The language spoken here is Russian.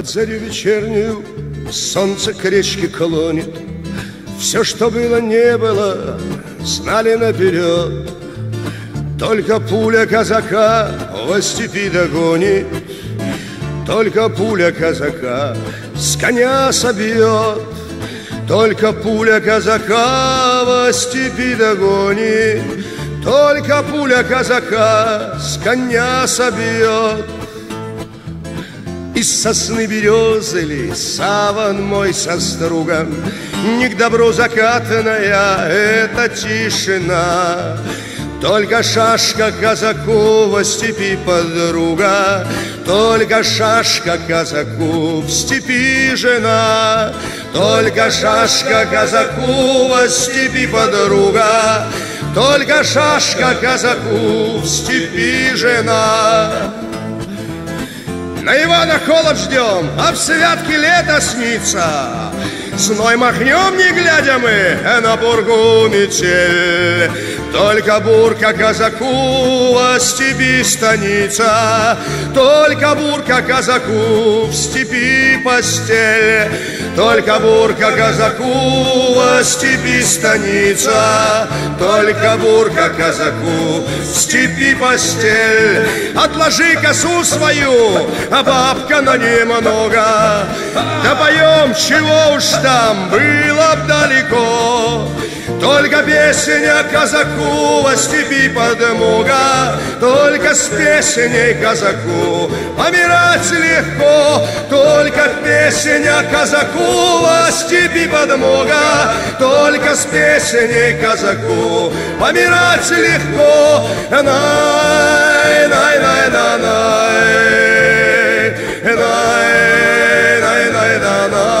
Под зарю вечернюю солнце к речке клонит. Все, что было, не было, знали наперед Только пуля казака во степи догонит. Только пуля казака с коня собьет Только пуля казака во степи догонит. Только пуля казака с коня собьет из сосны березы ли саван мой со стругом. Не к добру закатанная эта тишина. Только шашка казаку во степи подруга. Только шашка казаку в степи жена. Только шашка казаку во степи подруга. Только шашка казаку в степи жена на Ивана холод ждем, а в святке лето снится. Зной махнем, не глядя мы, на бургу метель. Только бурка казаку в степи станица, Только бурка казаку в степи постель, Только бурка казаку в степи станица, Только бурка казаку в степи постель. Отложи косу свою, а бабка на немного, Да поем, чего уж там было б далеко. Только песня казаку во степи подмога Только с песней казаку помирать легко. Только песня казаку во степи подмога Только с песней казаку помирать легко. Най, най, най, най, най, най, най, най, най, най, най, най,